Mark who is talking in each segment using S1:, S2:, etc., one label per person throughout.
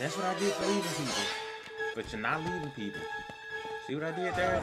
S1: that's what I did for leaving people. But you're not leaving people. See what I did there?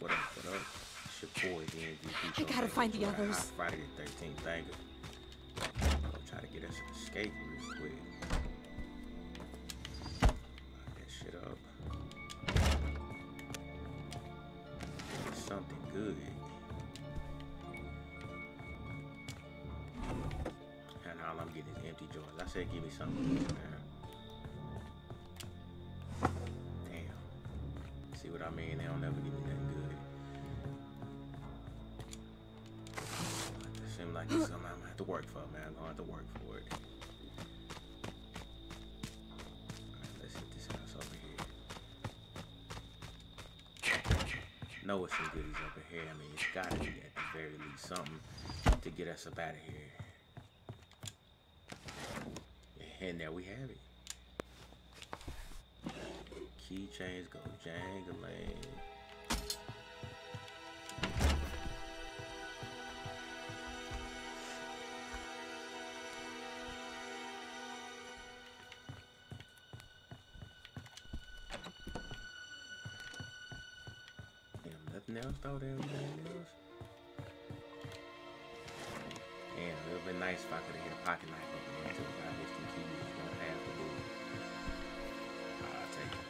S1: What up, what up? It's your boy, the MVP.
S2: I gotta find the others.
S1: Friday the 13th banger. I'll try to get us an escape real quick. Lock that shit up. Get something good. And all I'm getting is empty joys. I said give me something good, man. Damn. See what I mean? They don't never give to work for, man. I'm gonna have to work for it. Let's hit this house over here. Know it's some goodies up here. I mean, it's gotta be at the very least something to get us up out of here. And there we have it. Keychains go jangling. Damn, nothing else though, damn, it would have been nice if I could have hit a pocket knife up there too. I missed the keys. Don't have to do. I'll take it.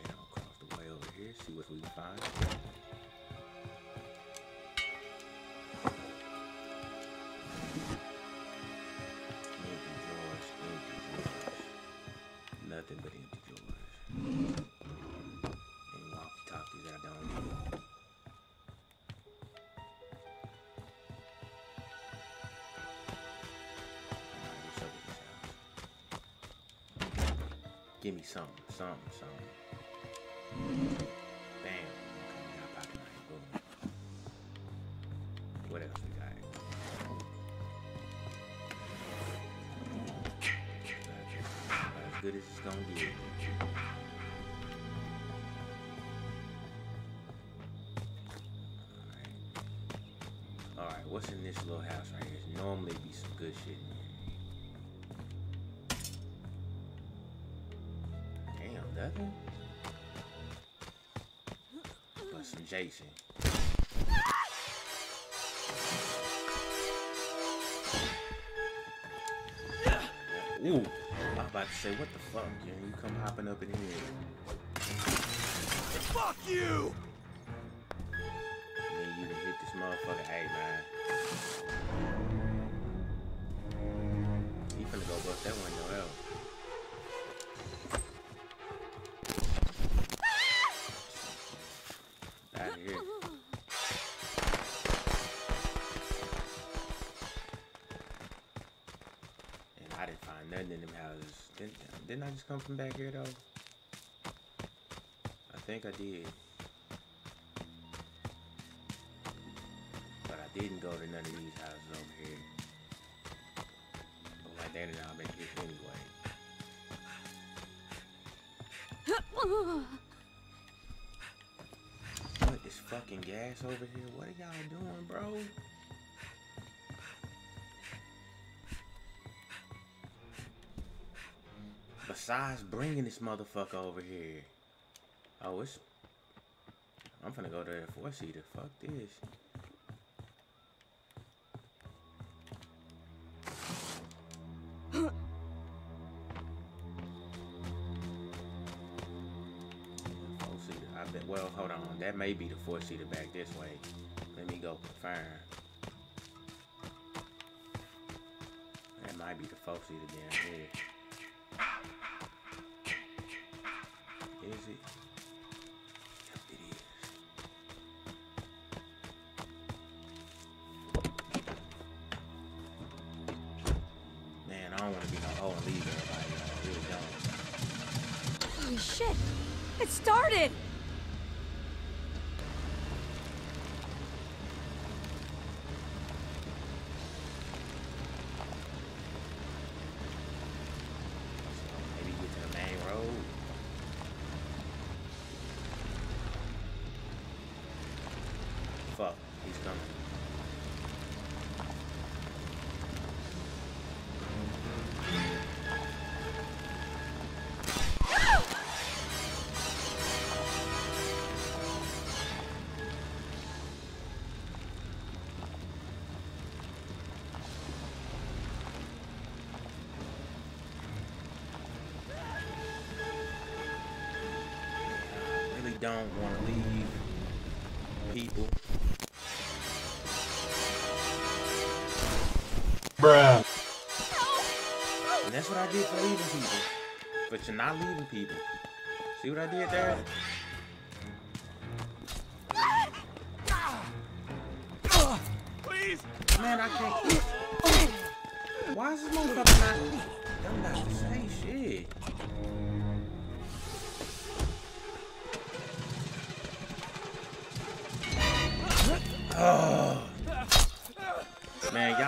S1: Head across the way over here, see what we can find. Give me something, something, something. Bam. Okay, got pocket knife. Boom. What else we got? As good as it's gonna get. Alright. Alright, what's in this little house right here? Normally be some good shit Damn. But some Jason. Ooh, I'm about to say, what the fuck, man? You come hopping up in here.
S3: Fuck you!
S1: Then you hit this motherfucker. Hey, man. He finna go bust that window. Out nothing in them houses. Didn't, didn't I just come from back here, though? I think I did. But I didn't go to none of these houses over here. But like that, I've been hit anyway. What is fucking gas over here? What are y'all doing, bro? Besides bringing this motherfucker over here. Oh, it's... I'm finna go to the four-seater. Fuck this. Well, hold on. That may be the four-seater back this way. Let me go confirm. That might be the four-seater down here. Man, I don't want to be no hoe and. I really don't.
S2: Holy shit! It started!
S1: Maybe get to the main road. Fuck, he's coming. Don't want to leave people.
S3: Bruh.
S1: And that's what I did for leaving people. But you're not leaving people. See what I did there?
S3: Please.
S1: Man, I can't. Why is this motherfucker not? I'm not to say shit. Oh.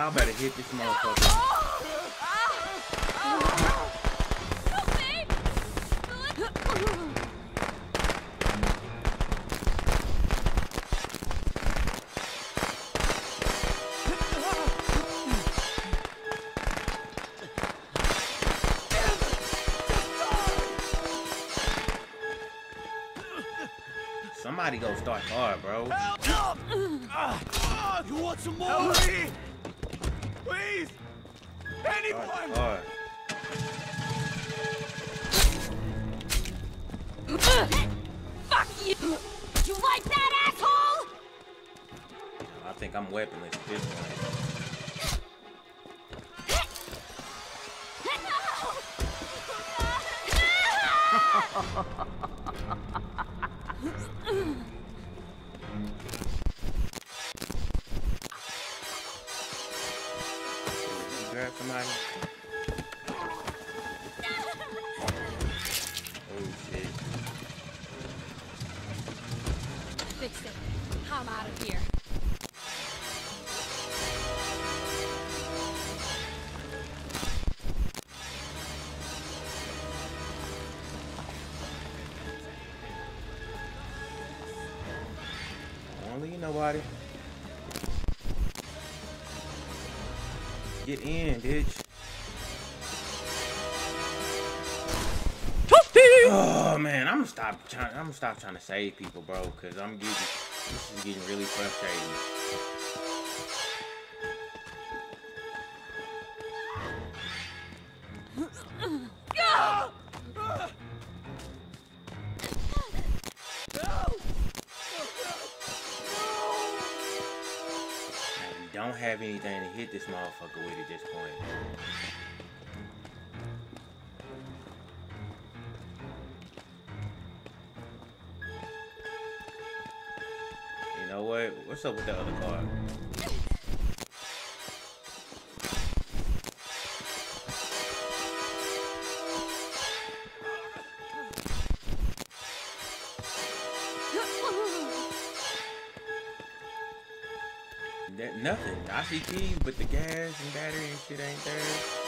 S1: Man, y'all better hit this motherfucker. Somebody go start hard, bro.
S3: Help! Ah, you want some more? Help me! Please!
S1: Start
S3: Anyone!
S1: hard.
S2: Fuck you! You like that, asshole?
S1: I think I'm weaponless at this point. You nobody. Get in, bitch. Oh man, I'm gonna stop trying. I'm gonna stop trying to save people, bro, because I'm getting this is getting really frustrating. This motherfucker with at this point. You know what? What's up with the other car? Keys, but the gas and battery and shit ain't there.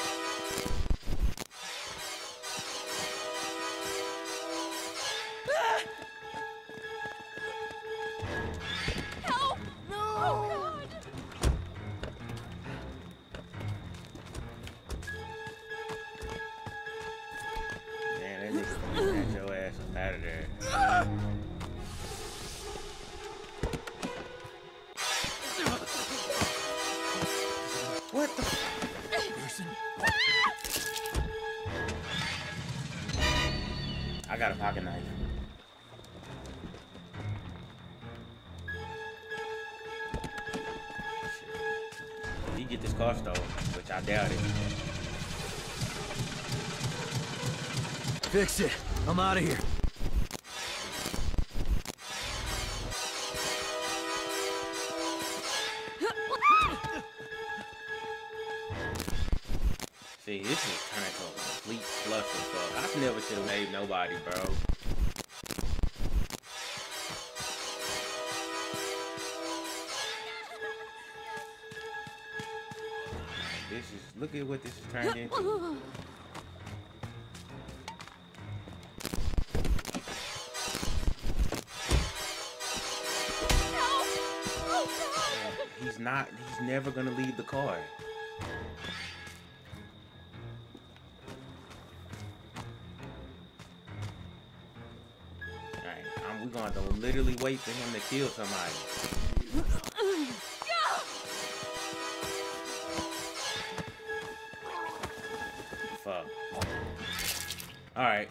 S1: I got a pocket knife. If you get this car stolen, which I doubt it.
S3: Fix it. I'm out of here.
S1: This is look at what this is turned into. He's not. He's never gonna leave the car. Alright, we're gonna have to literally wait for him to kill somebody. Alright.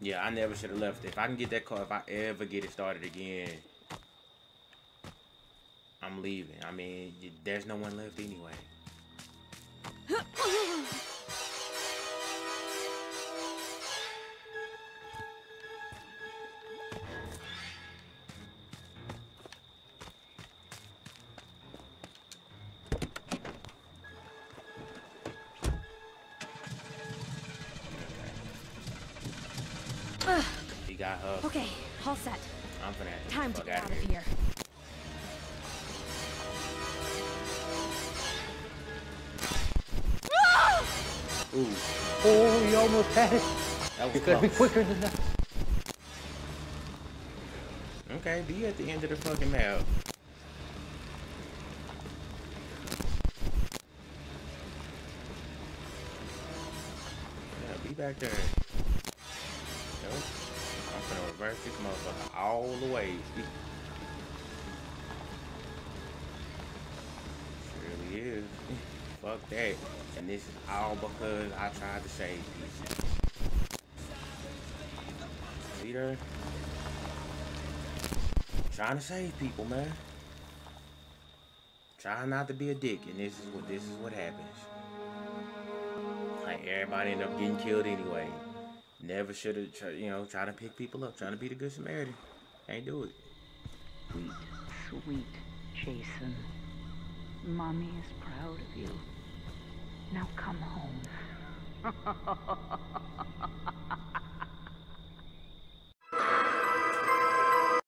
S1: Yeah, I never should have left. If I can get that car, if I ever get it started again, I'm leaving. I mean, there's no one left anyway. got her.
S2: Okay, all set.
S1: I'm gonna have to
S2: Time to get out of here.
S1: Ooh,
S4: Oh, you almost had it.
S1: that was
S4: You gotta be quicker than that.
S1: Okay, be at the end of the fucking map. Yeah, be back there. Reverse this motherfucker all the way. Surely is. Fuck that. And this is all because I tried to save people. See there? Trying to save people, man. Trying not to be a dick, and this is what this is what happens. Like everybody end up getting killed anyway. Never should have, you know, trying to pick people up, trying to be the good Samaritan. Ain't do it.
S5: Sweet, sweet Jason. Mommy is proud of you. Now come home.